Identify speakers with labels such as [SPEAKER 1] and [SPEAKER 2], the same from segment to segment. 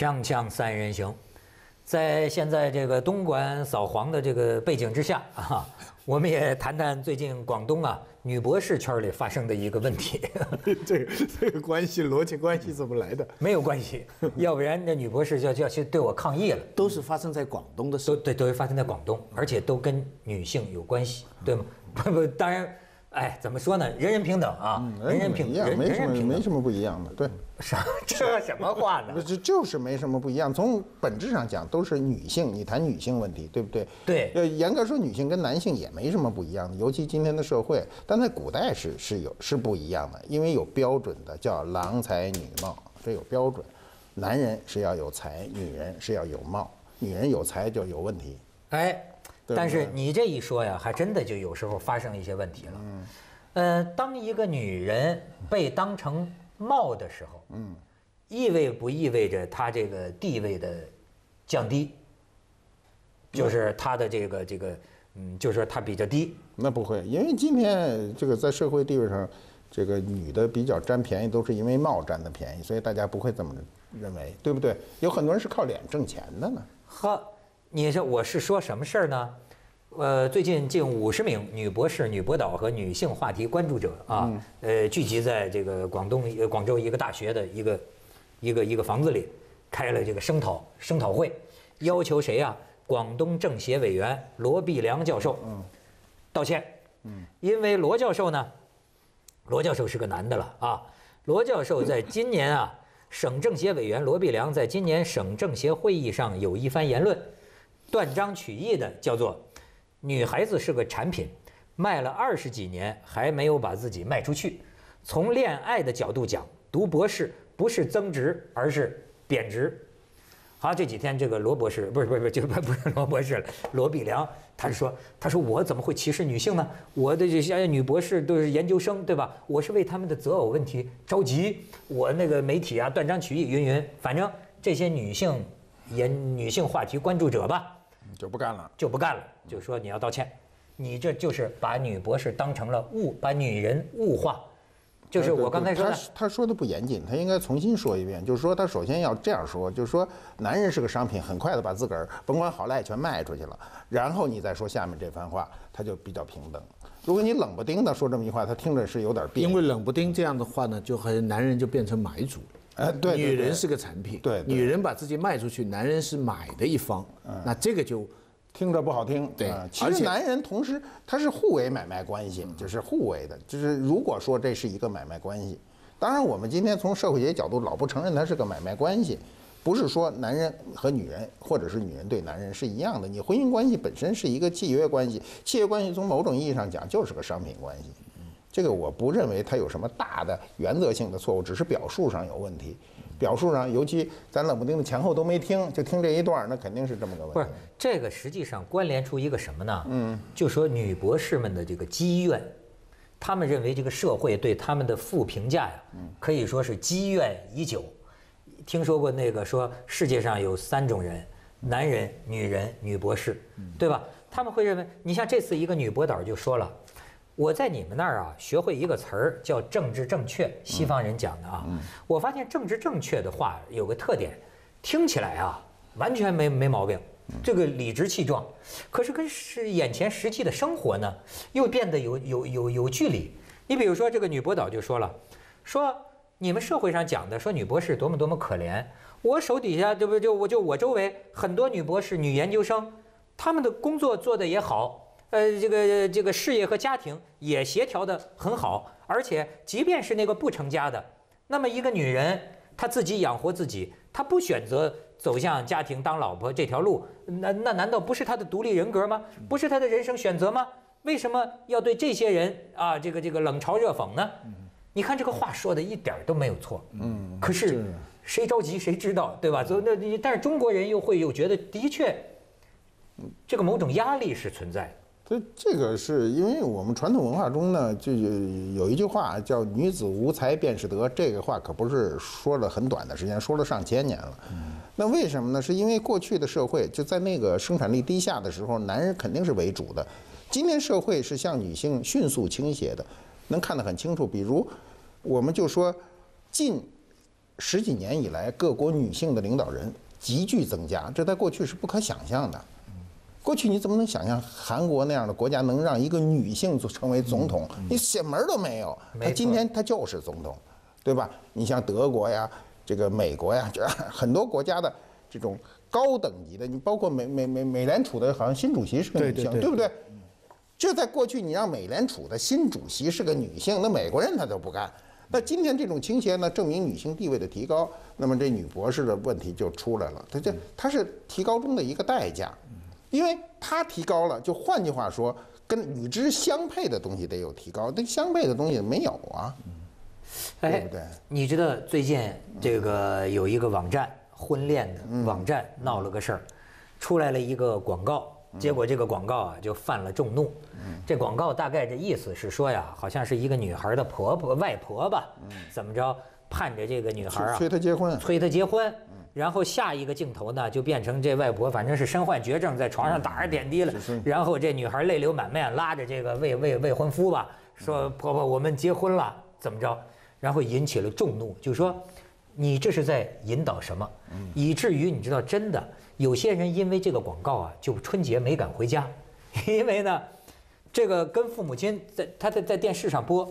[SPEAKER 1] 锵锵三人行，在现在这个东莞扫黄的这个背景之下啊，我们也谈谈最近广东啊女博士圈里发生的一个问题。
[SPEAKER 2] 这个这个关系逻辑关系怎么来的？
[SPEAKER 1] 没有关系，要不然那女博士就就要去对我抗议了。
[SPEAKER 2] 都是发生在广东的事
[SPEAKER 1] 都，对，都是发生在广东，而且都跟女性有关系，对吗？不不，当然，哎，怎么说呢？人人平等啊，人人平
[SPEAKER 3] 一样，
[SPEAKER 1] 人
[SPEAKER 3] 没什么
[SPEAKER 1] 人人平等。
[SPEAKER 3] 没什么不一样的，对，
[SPEAKER 1] 啥？这什么话呢？
[SPEAKER 3] 不这就是没什么不一样。从本质上讲，都是女性，你谈女性问题，对不对？
[SPEAKER 1] 对
[SPEAKER 3] 呃，严格说，女性跟男性也没什么不一样的，尤其今天的社会，但在古代是是有是不一样的，因为有标准的叫郎才女貌，这有标准。男人是要有才，女人是要有貌，女人有才就有问题。
[SPEAKER 1] 哎，
[SPEAKER 3] 对
[SPEAKER 1] 但是你这一说呀，还真的就有时候发生一些问题了。嗯，呃，当一个女人被当成貌的时候，嗯，意味不意味着他这个地位的降低？就是他的这个这个，嗯，就是说他比较低。
[SPEAKER 3] 那不会，因为今天这个在社会地位上，这个女的比较占便宜，都是因为貌占的便宜，所以大家不会这么认为，对不对？有很多人是靠脸挣钱的呢。
[SPEAKER 1] 呵，你说我是说什么事儿呢？呃，最近近五十名女博士、女博导和女性话题关注者啊，呃，聚集在这个广东呃广州一个大学的一个一个一个房子里，开了这个声讨声讨会，要求谁呀、广东政协委员罗碧良教授，道歉。嗯，因为罗教授呢，罗教授是个男的了啊。罗教授在今年啊，省政协委员罗碧良在今年省政协会议上有一番言论，断章取义的叫做“女孩子是个产品，卖了二十几年还没有把自己卖出去”。从恋爱的角度讲，读博士不是增值，而是贬值。好，这几天这个罗博士不是不是不是就不是罗博士了，罗碧良，他说，他说我怎么会歧视女性呢？我的这些女博士都是研究生，对吧？我是为他们的择偶问题着急，我那个媒体啊断章取义云云，反正这些女性研女性话题关注者吧，
[SPEAKER 3] 就不干了。
[SPEAKER 1] 就不干了，就说你要道歉，你这就是把女博士当成了物，把女人物化，就是我刚才说的
[SPEAKER 3] 他，他说的不严谨，他应该重新说一遍，就是说他首先要这样说，就是说男人是个商品，很快的把自个儿甭管好赖全卖出去了，然后你再说下面这番话，他就比较平等。如果你冷不丁的说这么一句话，他听着是有点别扭。
[SPEAKER 2] 因为冷不丁这样的话呢，就和男人就变成买主了。
[SPEAKER 3] 哎对
[SPEAKER 2] 女人是个产品，
[SPEAKER 3] 对对。
[SPEAKER 2] 女人把自己卖出去，男人是买的一方，那这个就
[SPEAKER 3] 听着不好听，
[SPEAKER 2] 对
[SPEAKER 3] 啊其实男人同时他是互为买卖关系，就是互为的，就是如果说这是一个买卖关系，当然我们今天从社会学角度老不承认它是个买卖关系，不是说男人和女人或者是女人对男人是一样的，你婚姻关系本身是一个契约关系，契约关系从某种意义上讲就是个商品关系。这个我不认为它有什么大的原则性的错误，只是表述上有问题。表述上，尤其咱冷不丁的前后都没听，就听这一段，那肯定是这么个问题。
[SPEAKER 1] 不是这个，实际上关联出一个什么呢？嗯，就说女博士们的这个积怨，他们认为这个社会对他们的负评价呀，可以说是积怨已久。听说过那个说世界上有三种人：男人、女人、女博士，对吧？他们会认为，你像这次一个女博导就说了。我在你们那儿啊，学会一个词儿叫政治正确，西方人讲的啊。我发现政治正确的话有个特点，听起来啊完全没没毛病，这个理直气壮。可是跟是眼前实际的生活呢，又变得有有有有距离。你比如说这个女博导就说了，说你们社会上讲的说女博士多么多么可怜，我手底下对不对？就我就我周围很多女博士、女研究生，她们的工作做得也好。呃，这个这个事业和家庭也协调得很好，而且即便是那个不成家的，那么一个女人她自己养活自己，她不选择走向家庭当老婆这条路，那那难道不是她的独立人格吗？不是她的人生选择吗？为什么要对这些人啊这个这个冷嘲热讽呢？你看这个话说的一点儿都没有错，嗯，可是谁着急谁知道，对吧？所以那你但是中国人又会又觉得的确，这个某种压力是存在的。
[SPEAKER 3] 这这个是因为我们传统文化中呢，就有有一句话叫“女子无才便是德”，这个话可不是说了很短的时间，说了上千年了。那为什么呢？是因为过去的社会就在那个生产力低下的时候，男人肯定是为主的。今天社会是向女性迅速倾斜的，能看得很清楚。比如，我们就说近十几年以来各国女性的领导人急剧增加，这在过去是不可想象的。过去你怎么能想象韩国那样的国家能让一个女性做成为总统？你写门儿都没有。他今天他就是总统，对吧？你像德国呀，这个美国呀，这很多国家的这种高等级的，你包括美美美美联储的，好像新主席是个女性，
[SPEAKER 2] 对
[SPEAKER 3] 不对？这在过去，你让美联储的新主席是个女性，那美国人他都不干。那今天这种倾斜呢，证明女性地位的提高，那么这女博士的问题就出来了。她这她是提高中的一个代价，因为它提高了，就换句话说，跟与之相配的东西得有提高，那相配的东西没有啊。对
[SPEAKER 1] 哎
[SPEAKER 3] 不对，
[SPEAKER 1] 你知道最近这个有一个网站婚恋的网站闹了个事儿，出来了一个广告，结果这个广告啊就犯了众怒。这广告大概这意思是说呀，好像是一个女孩的婆婆、外婆吧，怎么着盼着这个女孩啊
[SPEAKER 3] 催她结婚，
[SPEAKER 1] 催她结婚。然后下一个镜头呢，就变成这外婆反正是身患绝症，在床上打着点滴了。然后这女孩泪流满面，拉着这个未未未婚夫吧，说：“婆婆，我们结婚了，怎么着？”然后引起了众怒，就说：“你这是在引导什么？”以至于你知道，真的有些人因为这个广告啊，就春节没敢回家，因为呢，这个跟父母亲在他在在电视上播，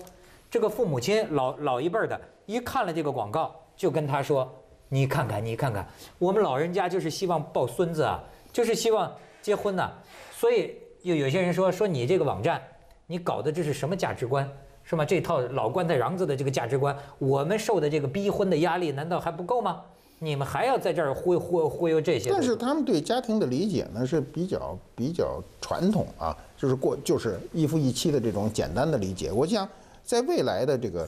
[SPEAKER 1] 这个父母亲老老一辈儿的，一看了这个广告，就跟他说：“你看看，你看看，我们老人家就是希望抱孙子啊，就是希望结婚呐、所以有有些人说说你这个网站，你搞的这是什么价值观？是吗？这套老棺材瓤子的这个价值观，我们受的这个逼婚的压力难道还不够吗？你们还要在这儿忽悠忽悠忽悠这些？
[SPEAKER 3] 但是他们对家庭的理解呢是比较比较传统啊，就是过就是一夫一妻的这种简单的理解。我想在未来的这个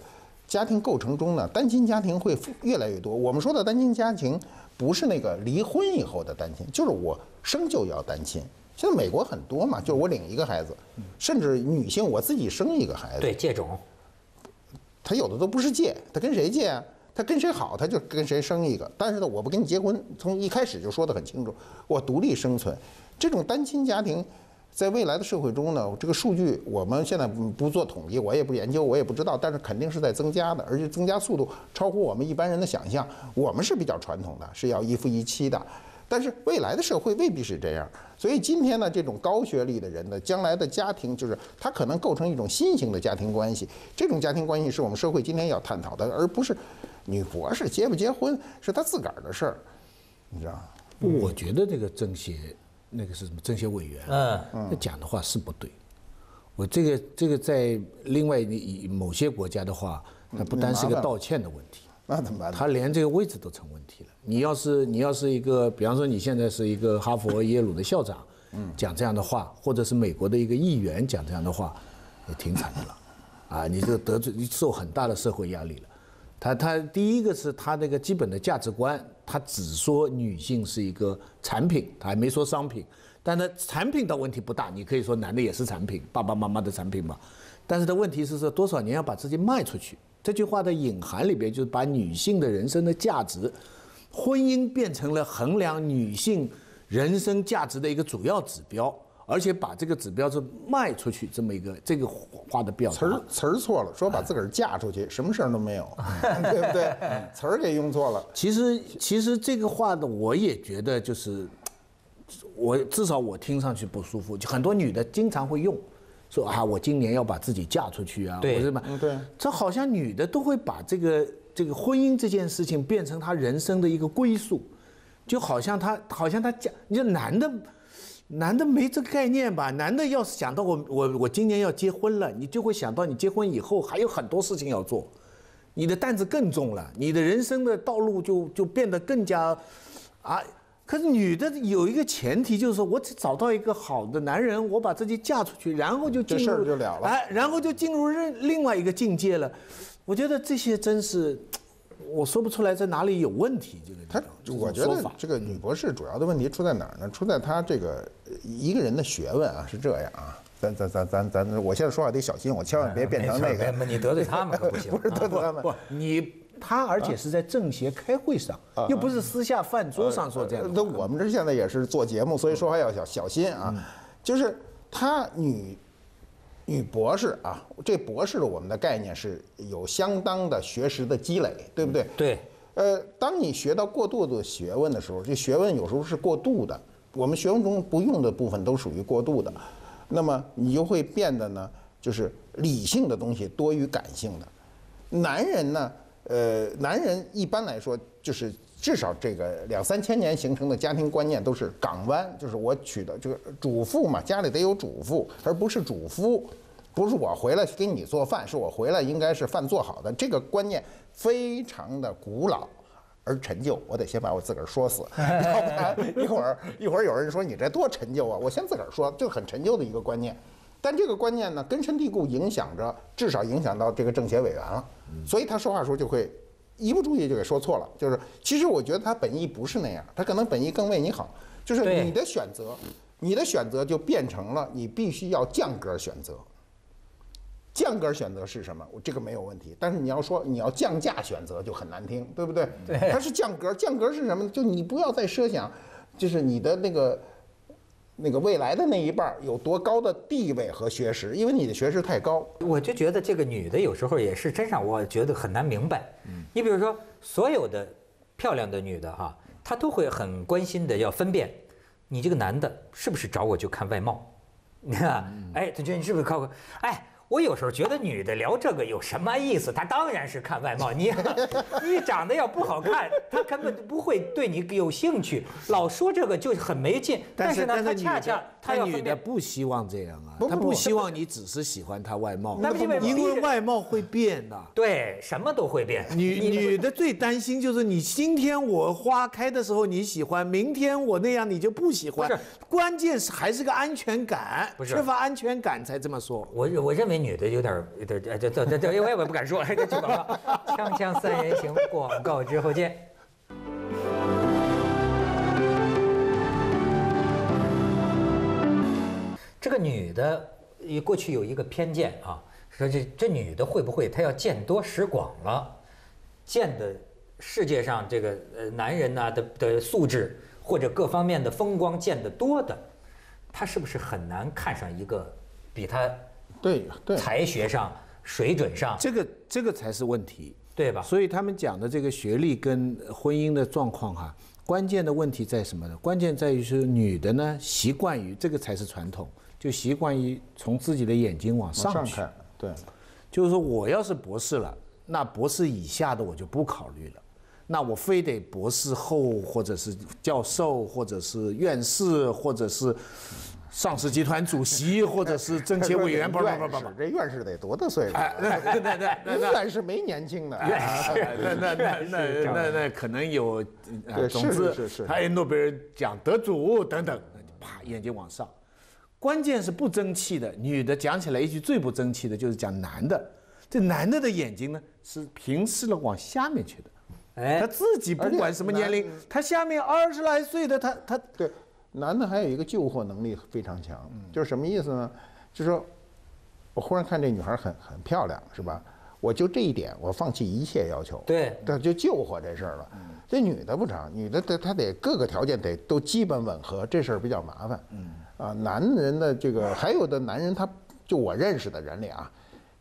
[SPEAKER 3] 家庭构成中呢，单亲家庭会越来越多。我们说的单亲家庭不是那个离婚以后的单亲，就是我生就要单亲。现在美国很多嘛，就是我领一个孩子，甚至女性我自己生一个孩子。
[SPEAKER 1] 对借种，
[SPEAKER 3] 他有的都不是借，他跟谁借啊？他跟谁好，他就跟谁生一个。但是呢，我不跟你结婚，从一开始就说得很清楚，我独立生存。这种单亲家庭，在未来的社会中呢，这个数据我们现在不做统计，我也不研究，我也不知道，但是肯定是在增加的，而且增加速度超乎我们一般人的想象。我们是比较传统的，是要一夫一妻的。但是未来的社会未必是这样，所以今天呢，这种高学历的人呢，将来的家庭就是他可能构成一种新型的家庭关系。这种家庭关系是我们社会今天要探讨的，而不是女博士结不结婚是他自个儿的事儿，你知道？
[SPEAKER 2] 我觉得这个政协那个是什么政协委员，
[SPEAKER 1] 嗯，
[SPEAKER 2] 那讲的话是不对。我这个这个在另外一某些国家的话，它不单是个道歉的问题，
[SPEAKER 3] 那怎么办？
[SPEAKER 2] 他连这个位置都成问题了。你要是你要是一个，比方说你现在是一个哈佛、耶鲁的校长，讲这样的话，或者是美国的一个议员讲这样的话，也挺惨的了，啊，你这个得罪受很大的社会压力了。他他第一个是他那个基本的价值观，他只说女性是一个产品，他还没说商品。但呢，产品的问题不大，你可以说男的也是产品，爸爸妈妈的产品嘛。但是的问题是说多少年要把自己卖出去。这句话的隐含里边就是把女性的人生的价值，婚姻变成了衡量女性人生价值的一个主要指标，而且把这个指标是卖出去这么一个这个话的表达
[SPEAKER 3] 词儿。词儿错了，说把自个儿嫁出去，什么事儿都没有，对不对？词儿给用错了。
[SPEAKER 2] 其实，其实这个话呢，我也觉得就是，我至少我听上去不舒服。就很多女的经常会用，说啊，我今年要把自己嫁出去啊，
[SPEAKER 1] 对
[SPEAKER 2] 我是吧？
[SPEAKER 3] 嗯对
[SPEAKER 2] 这好像女的都会把这个这个婚姻这件事情变成她人生的一个归宿，就好像她好像她嫁，你说男的。男的没这个概念吧？男的要是想到我我我今年要结婚了，你就会想到你结婚以后还有很多事情要做，你的担子更重了，你的人生的道路就就变得更加，啊，可是女的有一个前提就是说我只找到一个好的男人，我把自己嫁出去，然后就进入
[SPEAKER 3] 这事儿就了了
[SPEAKER 2] 哎，然后就进入另另外一个境界了。我觉得这些真是，我说不出来在哪里有问题。这个地
[SPEAKER 3] 他我觉得这个女博士主要的问题出在哪儿呢？出在她这个呃一个人的学问啊，是这样啊。咱咱咱咱咱，我现在说话得小心，我千万别变成那个。
[SPEAKER 1] 没你得罪他们可不行。
[SPEAKER 3] 不是得罪他们
[SPEAKER 2] 不，你他而且是在政协开会上，又不是私下饭桌上说这样。
[SPEAKER 3] 那我们这现在也是做节目，所以说话要小小心啊。就是她女女博士啊，这博士的我们的概念是有相当的学识的积累，对不对？
[SPEAKER 1] 对，
[SPEAKER 3] 呃，当你学到过度的学问的时候，这学问有时候是过度的，我们学问中不用的部分都属于过度的，那么你就会变得呢，就是理性的东西多于感性的。男人呢，呃，男人一般来说就是至少这个两三千年形成的家庭观念都是港湾，就是我娶的这个主妇嘛，家里得有主妇，而不是主夫。不是我回来给你做饭，是我回来应该是饭做好的。这个观念非常的古老而陈旧，我得先把我自个儿说死，要不然一会儿一会儿有人说你这多陈旧啊！我先自个儿说，就很陈旧的一个观念。但这个观念呢，根深蒂固，影响着，至少影响到这个政协委员了。所以他说话时候就会一不注意就给说错了。就是其实我觉得他本意不是那样，他可能本意更为你好。就是你的选择，你的选择就变成了你必须要降格选择。降格选择是什么？我这个没有问题，但是你要说你要降价选择就很难听，对不对？
[SPEAKER 1] 对
[SPEAKER 3] 它是降格，降格是什么呢？就你不要再设想，就是你的那个那个未来的那一半有多高的地位和学识，因为你的学识太高。
[SPEAKER 1] 我就觉得这个女的有时候也是真让我觉得很难明白。嗯你比如说，所有的漂亮的女的哈，她都会很关心的要分辨，你这个男的是不是找我就看外貌？你 看，哎，他觉得你是不是靠？哎。我有时候觉得女的聊这个有什么意思？她当然是看外貌。你 你长得要不好看，她根本就不会对你有兴趣。老说这个就很没劲。但是呢，她恰恰她要
[SPEAKER 2] 女的。不希望这样啊
[SPEAKER 3] 他，不不
[SPEAKER 2] 她不希望你只是喜欢她外貌，
[SPEAKER 1] 因为
[SPEAKER 2] 因为外貌会变的。
[SPEAKER 1] 对，什么都会变。
[SPEAKER 2] 女女的最担心就是你今天我花开的时候你喜欢，明天我那样你就不喜欢。关键是还是个安全感，缺乏安全感才这么说。
[SPEAKER 1] 我我认为女的有点儿有点儿，这这这这，我也不敢说，广告，锵锵三人行，广告之后见。个女的，呃过去有一个偏见啊，说这这女的会不会她要见多识广了，见的世界上这个呃男人呐、的的素质或者各方面的风光见得多的，她是不是很难看上一个比她
[SPEAKER 3] 对对，
[SPEAKER 1] 才学上、水准上，
[SPEAKER 2] 这个这个才是问题。
[SPEAKER 1] 对吧？
[SPEAKER 2] 所以他们讲的这个学历跟婚姻的状况哈、关键的问题在什么呢？关键在于是女的呢习惯于这个才是传统，就习惯于从自己的眼睛往
[SPEAKER 3] 往
[SPEAKER 2] 上去。
[SPEAKER 3] 上看，对，
[SPEAKER 2] 就是说我要是博士了，那博士以下的我就不考虑了，那我非得博士后或者是教授或者是院士或者是上市集团主席或者是政协委员，不不不不不，
[SPEAKER 3] 这院士得多大岁数？
[SPEAKER 2] 哎，对对对对对。
[SPEAKER 3] 院士没年轻的。
[SPEAKER 2] 那那那那那那可能有，总之
[SPEAKER 3] 是是
[SPEAKER 2] 他也诺贝尔奖得主等等，啪眼睛往上。关键是不争气的，女的讲起来一句最不争气的就是讲男的，这男的的眼睛呢是平视了往下面去的，
[SPEAKER 1] 哎
[SPEAKER 2] 他，自己不管什么年龄，他下面二十来岁的他他
[SPEAKER 3] 对，男的还有一个救火能力非常强，就是什么意思呢？就是说，我忽然看这女孩很很漂亮，是吧？我就这一点，我放弃一切要求，
[SPEAKER 1] 对
[SPEAKER 3] 对，就救火这事儿了。这女的不成，女的她她得各个条件得都基本吻合，这事儿比较麻烦。嗯，啊，男人的这个还有的男人，他就我认识的人里啊，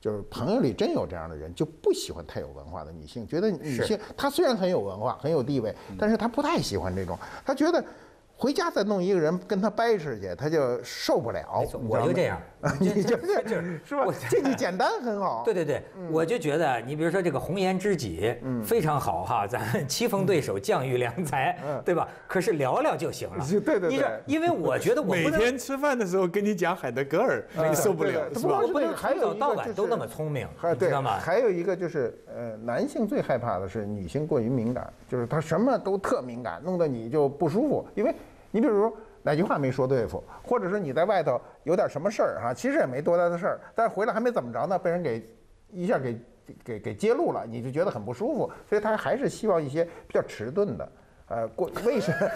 [SPEAKER 3] 就是朋友里真有这样的人，就不喜欢太有文化的女性，觉得女性她虽然很有文化、很有地位，但是她不太喜欢这种，她觉得回家再弄一个人跟他掰扯去，他就受不了
[SPEAKER 1] 我就这样，
[SPEAKER 3] 你就
[SPEAKER 1] 这
[SPEAKER 3] 是是吧？这就简单很好。
[SPEAKER 1] 对对对，我就觉得你比如说这个红颜知己，非常好哈，咱棋逢对手，将遇良才，对吧？可是聊聊就行了。
[SPEAKER 3] 对对对
[SPEAKER 1] 你说因为我觉得我
[SPEAKER 2] 每天吃饭的时候跟你讲海德格尔，你受不了是吧？
[SPEAKER 1] 我不能
[SPEAKER 3] 还有
[SPEAKER 1] 从早到
[SPEAKER 3] 一个就是
[SPEAKER 1] 晚都那么聪明，
[SPEAKER 3] 还对
[SPEAKER 1] 你知道吗？
[SPEAKER 3] 还有一个就是，呃，男性最害怕的是女性过于敏感，就是他什么都特敏感，弄得你就不舒服。因为你比如哪句话没说对付，或者说你在外头有点什么事儿哈，其实也没多大的事儿，但是回来还没怎么着呢，被人给一下给给给揭露了，你就觉得很不舒服。所以他还是希望一些比较迟钝的。呃，过为什么？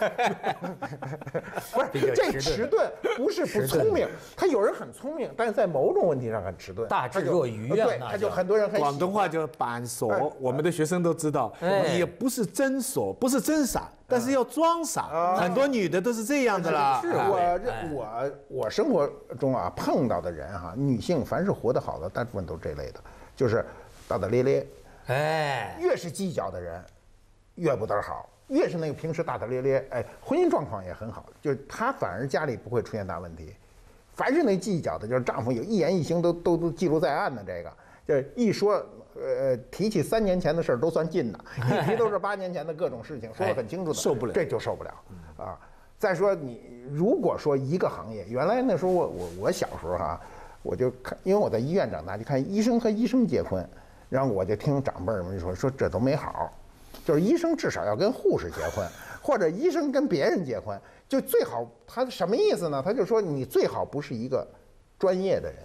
[SPEAKER 3] 不是这
[SPEAKER 1] 迟钝
[SPEAKER 3] 不是不聪明，他有人很聪明，但是在某种问题上很迟钝，
[SPEAKER 1] 大智若愚啊
[SPEAKER 3] 对，他就很多人很
[SPEAKER 2] 广东话
[SPEAKER 3] 喜欢
[SPEAKER 2] 叫板
[SPEAKER 3] 哎
[SPEAKER 2] 锁，我们的学生都知道
[SPEAKER 1] 哎，
[SPEAKER 2] 也不是真锁，不是真傻，但是要装傻。很多女的都是这样的啦。
[SPEAKER 1] 是
[SPEAKER 2] 啊
[SPEAKER 3] 我我我生活中啊碰到的人哈、女性凡是活得好的，大部分都是这类的，就是大大咧咧，
[SPEAKER 1] 哎，
[SPEAKER 3] 越是计较的人，越不得好，越是那个平时大大咧咧，哎，婚姻状况也很好，就是她反而家里不会出现大问题。凡是那计较的，就是丈夫有一言一行都都都记录在案的，这个就是一说，呃，提起三年前的事儿都算近的，一提都是八年前的各种事情，说得很清楚的，
[SPEAKER 2] 受不了
[SPEAKER 3] 这就受不了啊。再说你如果说一个行业，原来那时候我我我小时候哈、我就看，因为我在医院长大，就看医生和医生结婚，然后我就听长辈儿们说说这都没好，就是医生至少要跟护士结婚，或者医生跟别人结婚，就最好他什么意思呢？他就说你最好不是一个专业的人，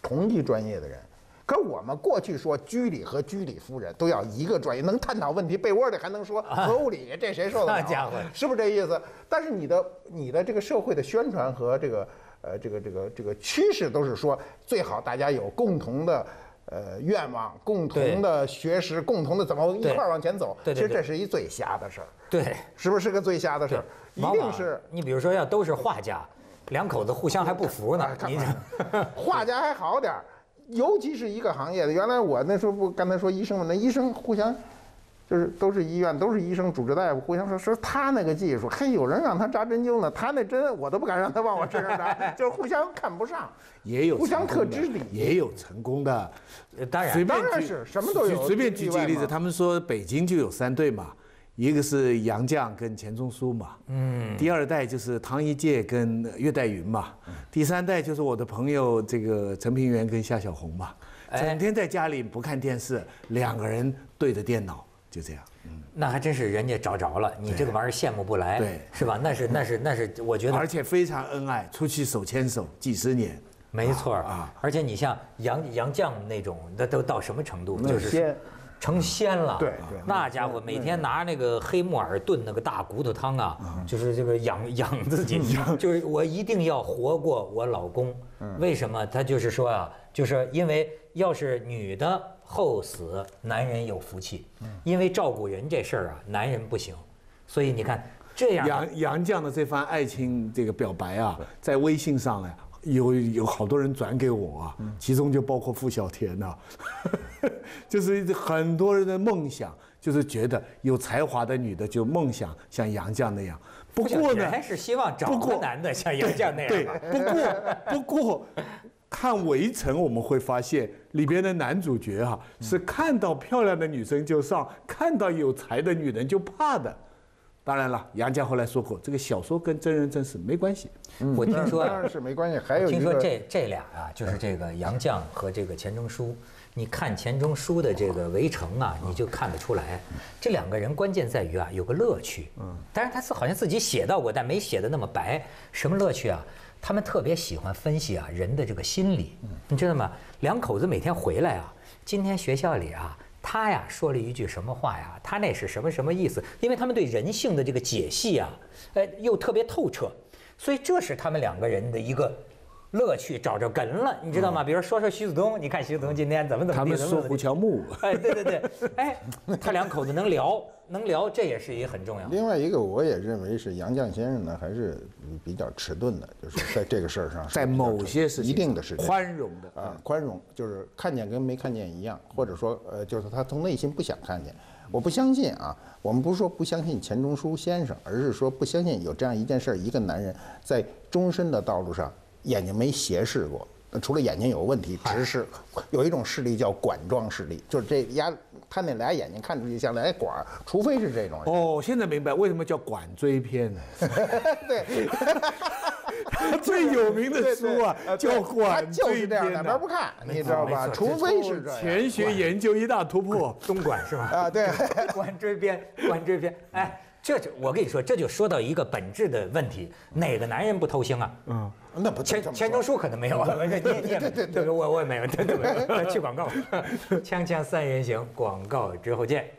[SPEAKER 3] 同一专业的人。可我们过去说居里和居里夫人都要一个专业，能探讨问题，被窝里还能说核物理，这谁受得了？
[SPEAKER 1] 那家伙
[SPEAKER 3] 是不是这意思？但是你的你的这个社会的宣传和这个呃这个这个这个趋势都是说，最好大家有共同的呃愿望、共同的学识、共同的怎么一块儿往前走。
[SPEAKER 1] 对对对
[SPEAKER 3] 其实这是一最瞎的事儿，
[SPEAKER 1] 对，
[SPEAKER 3] 是不是个最瞎的事儿？一定是。
[SPEAKER 1] 你比如说要都是画家，两口子互相还不服呢你
[SPEAKER 3] 嘛 画家还好点儿，尤其是一个行业的。原来我那时候不刚才说医生嘛，那医生互相就是都是医院，都是医生主治大夫，互相说说他那个技术，嘿，有人让他扎针灸呢，他那针我都不敢让他往我身上扎，就是互相看不上，
[SPEAKER 2] 也有
[SPEAKER 3] 互相特知理
[SPEAKER 2] 也有成功的。
[SPEAKER 1] 呃当然
[SPEAKER 2] 随便
[SPEAKER 3] 当然
[SPEAKER 2] 举
[SPEAKER 3] 是什么都有
[SPEAKER 2] 随便举几个例子，他们说北京就有三对嘛，一个是杨绛跟钱钟书嘛，嗯，第二代就是唐一介跟岳黛云嘛，第三代就是我的朋友这个陈平原跟夏小红嘛，
[SPEAKER 1] 哎
[SPEAKER 2] 整天在家里不看电视，两个人对着电脑就这样。
[SPEAKER 1] 嗯那还真是人家找着了，你这个玩意儿羡慕不来，
[SPEAKER 2] 对
[SPEAKER 1] 是吧？那是那是那是，我觉得
[SPEAKER 2] 而且非常恩爱，出去手牵手几十年。
[SPEAKER 1] 没错
[SPEAKER 2] 啊
[SPEAKER 1] 而且你像杨杨绛那种，那都到什么程度？就是
[SPEAKER 3] 仙
[SPEAKER 1] 成仙了。
[SPEAKER 3] 对对
[SPEAKER 1] 那家伙每天拿那个黑木耳炖那个大骨头汤啊，就是这个养 养自己，就是我一定要活过我老公。为什么？他就是说啊，就是因为要是女的后死，男人有福气，因为照顾人这事儿啊，男人不行。所以你看这样
[SPEAKER 2] 杨杨绛的这番爱情这个表白啊，在微信上呢，有有好多人转给我啊，其中就包括付小田呐、就是很多人的梦想，就是觉得有才华的女的就梦想像杨绛那样。不过呢，
[SPEAKER 1] 还是希望找个男的像杨绛那样
[SPEAKER 2] 对
[SPEAKER 1] 吧。，
[SPEAKER 2] 不过不过，看《围城》我们会发现里边的男主角哈、是看到漂亮的女生就上，看到有才的女人就怕的。当然了，杨绛后来说过，这个小说跟真人真事没关系。
[SPEAKER 1] 我听说
[SPEAKER 3] 当然是没关系，还有一
[SPEAKER 1] 听说这这俩啊，就是这个杨绛和这个钱钟书。你看钱钟书的这个《围城》啊，你就看得出来，这两个人关键在于啊，有个乐趣。嗯，但是他是好像自己写到过，但没写的那么白。什么乐趣啊？他们特别喜欢分析啊人的这个心理，你知道吗？两口子每天回来啊，今天学校里啊，他呀说了一句什么话呀？他那是什么什么意思？因为他们对人性的这个解析啊，哎，又特别透彻，所以这是他们两个人的一个乐趣，找着根了，你知道吗？比如说说徐子东，你看徐子东今天怎么怎么地，
[SPEAKER 2] 他们说胡乔木，
[SPEAKER 1] 哎，对对对，哎，他两口子能聊，能聊，这也是一个很重要。
[SPEAKER 3] 另外一个，我也认为是杨绛先生呢，还是比较迟钝的，就是在这个事儿上是
[SPEAKER 2] 在某些事情
[SPEAKER 3] 一定的是
[SPEAKER 2] 宽容的。
[SPEAKER 3] 啊，宽容就是看见跟没看见一样，或者说呃，就是他从内心不想看见。我不相信啊，我们不是说不相信钱钟书先生，而是说不相信有这样一件事儿，一个男人在终身的道路上眼睛没斜视过。呃除了眼睛有问题，直视，有一种视力叫管状视力，就是这牙，他那俩眼睛看出去像俩管儿，除非是这种人。
[SPEAKER 2] 哦，现在明白为什么叫管锥片了。
[SPEAKER 3] 对，
[SPEAKER 2] 他最有名的书啊叫管锥
[SPEAKER 3] 就是这样，
[SPEAKER 2] 篇呐
[SPEAKER 3] 哪边不看，你知道吧？除非是这样。
[SPEAKER 2] 钱学研究一大突破。
[SPEAKER 1] 东莞是吧？
[SPEAKER 3] 啊，对，
[SPEAKER 1] 管锥编，管锥编，哎，这就我跟你说，这就说到一个本质的问题，哪个男人不偷腥啊？嗯，
[SPEAKER 3] 那不
[SPEAKER 1] 签签证书可能没有，你你也没对。对，我我也没有，对对对，去广告，锵锵三人行，广告之后见。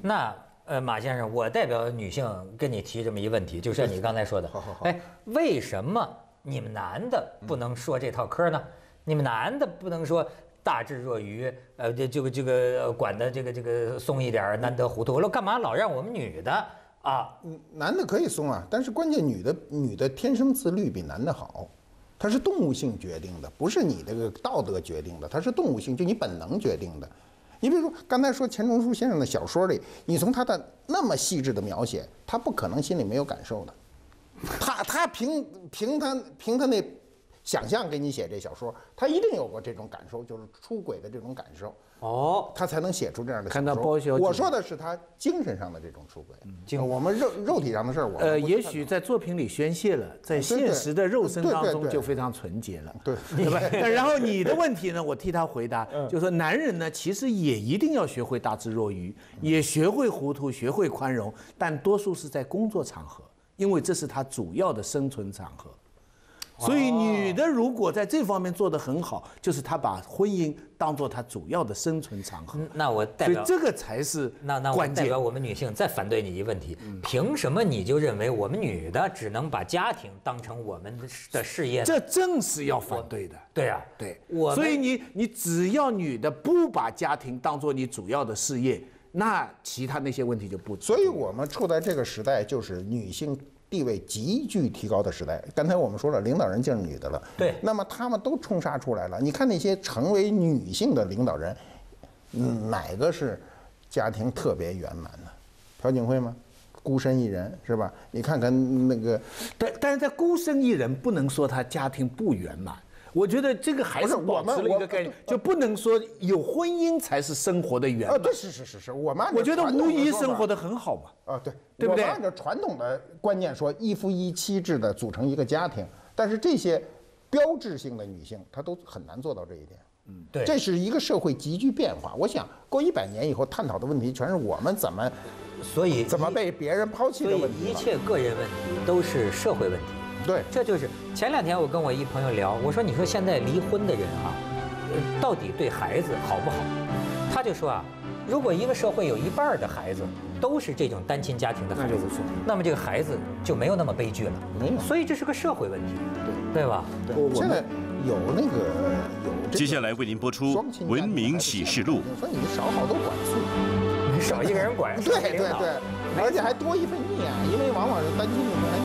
[SPEAKER 1] 那呃，马先生，我代表女性跟你提这么一问题，就像你刚才说的，
[SPEAKER 3] 好好好。
[SPEAKER 1] 哎，为什么你们男的不能说这套嗑呢？你们男的不能说大智若愚，呃，这这个这个管的这个这个松一点，难得糊涂了，干嘛老让我们女的啊？
[SPEAKER 3] 男的可以松啊，但是关键女的女的天生自律比男的好，它是动物性决定的，不是你这个道德决定的，它是动物性，就你本能决定的。你比如说刚才说钱钟书先生的小说里，你从他的那么细致的描写，他不可能心里没有感受的。他他凭凭他凭他那想象给你写这小说，他一定有过这种感受，就是出轨的这种感受。
[SPEAKER 1] 哦，
[SPEAKER 3] 他才能写出这样的小说。
[SPEAKER 2] 看到包小姐
[SPEAKER 3] 我说的是他精神上的这种出轨。
[SPEAKER 1] 精
[SPEAKER 3] 我们肉肉体上的事儿，我
[SPEAKER 2] 呃，也许在作品里宣泄了，在现实的肉身当中就非常纯洁了，
[SPEAKER 3] 对
[SPEAKER 2] 对吧？那 然后你的问题呢，我替他回答，
[SPEAKER 3] 嗯
[SPEAKER 2] 就是说男人呢，其实也一定要学会大智若愚，也学会糊涂，学会宽容，但多数是在工作场合，因为这是他主要的生存场合。所以，女的如果在这方面做得很好，就是她把婚姻当做她主要的生存场合。
[SPEAKER 1] 嗯那我代表
[SPEAKER 2] 所以这个才是
[SPEAKER 1] 那那我代表。我们女性再反对你一个问题：凭什么你就认为我们女的只能把家庭当成我们的的事业？
[SPEAKER 2] 这正是要反对的。
[SPEAKER 1] 对啊，
[SPEAKER 2] 对，
[SPEAKER 1] 我
[SPEAKER 2] 所以你你只要女的不把家庭当做你主要的事业，那其他那些问题就不。
[SPEAKER 3] 所以我们处在这个时代，就是女性地位急剧提高的时代。刚才我们说了，领导人就是女的了，
[SPEAKER 1] 对
[SPEAKER 3] 那么她们都冲杀出来了。你看那些成为女性的领导人，嗯，哪个是家庭特别圆满的？朴槿惠吗？孤身一人是吧？你看看那个，
[SPEAKER 2] 但但是在孤身一人，不能说他家庭不圆满。我觉得这个还是
[SPEAKER 3] 我们
[SPEAKER 2] 保持了一
[SPEAKER 3] 我
[SPEAKER 2] 个概念，就不能说有婚姻才是生活的圆
[SPEAKER 3] 呃，
[SPEAKER 2] 满。
[SPEAKER 3] 对，是是是是，我们
[SPEAKER 2] 我觉得
[SPEAKER 3] 传统
[SPEAKER 2] 吴仪
[SPEAKER 3] 说法
[SPEAKER 2] 生活的很好嘛。
[SPEAKER 3] 啊，对，
[SPEAKER 2] 对不对
[SPEAKER 3] 我们按照传统的观念说，一夫一妻制的组成一个家庭，但是这些标志性的女性，她都很难做到这一点。嗯，
[SPEAKER 1] 对
[SPEAKER 3] 这是一个社会急剧变化。我想过一百年以后探讨的问题，全是我们怎么
[SPEAKER 1] 所以
[SPEAKER 3] 怎么被别人抛弃的问题了。
[SPEAKER 1] 一切个人问题都是社会问题。
[SPEAKER 3] 对，
[SPEAKER 1] 这就是前两天我跟我一朋友聊，我说你说现在离婚的人啊，呃到底对孩子好不好？他就说啊，如果一个社会有一半儿的孩子都是这种单亲家庭的孩子
[SPEAKER 2] 那就不错，
[SPEAKER 1] 那么这个孩子就没有那么悲剧了。
[SPEAKER 3] 没有
[SPEAKER 1] 所以这是个社会问题，对吧？
[SPEAKER 2] 我
[SPEAKER 3] 现在有那个有这个
[SPEAKER 4] 接下来为您播出《文明启示录》。
[SPEAKER 3] 说你少好多管束。
[SPEAKER 1] 少一个人管，
[SPEAKER 3] 对对对，而且还多一份溺爱，因为往往是单亲的